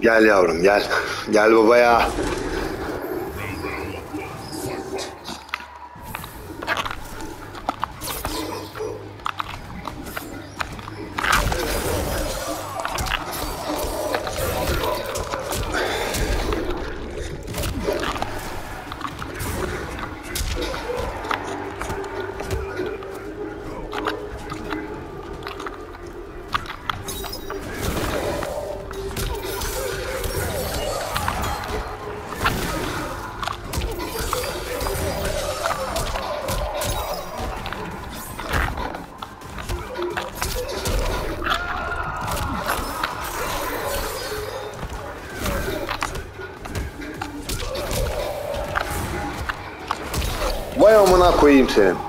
Gel yavrum gel. Gel babaya. Vay amına koyayım senin.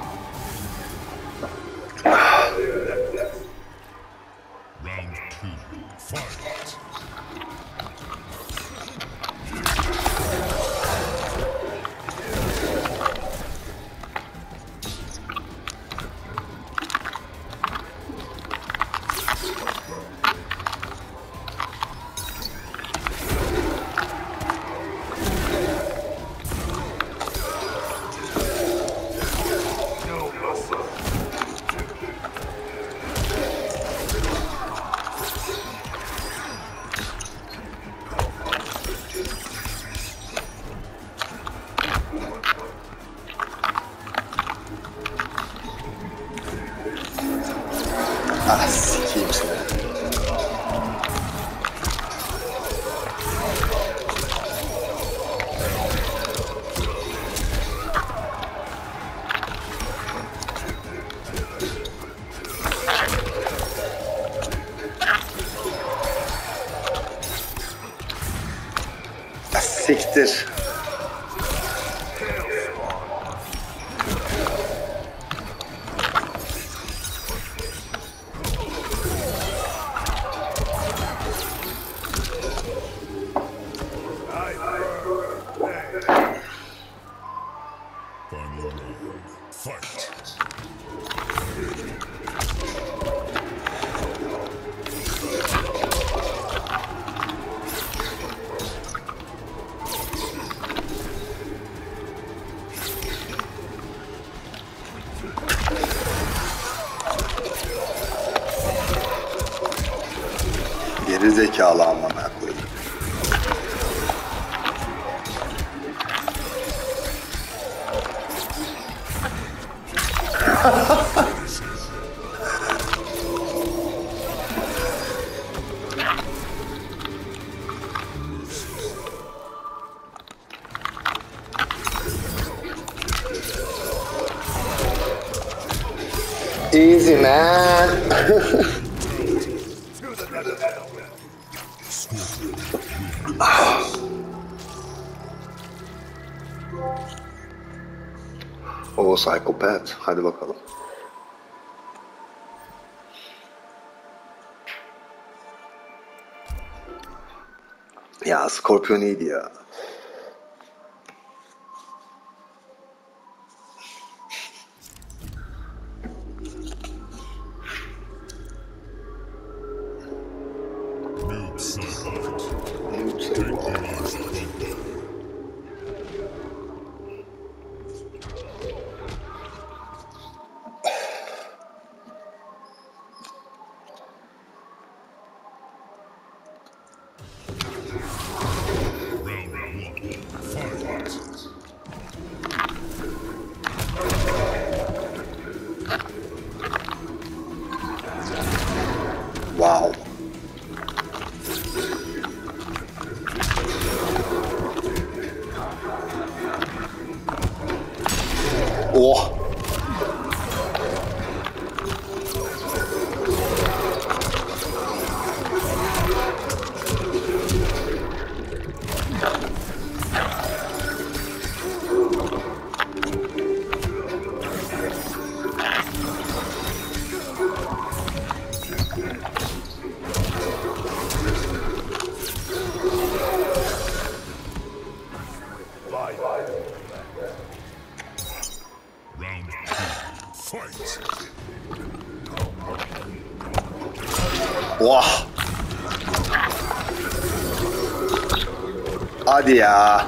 Was? Teams, ne? Das ist dich. Geri zekalı amına koyayım. Easy man. O psikopat. Hadi bakalım. Ya Scorpion iyiydi ya. 五 Vah. Hadi ya.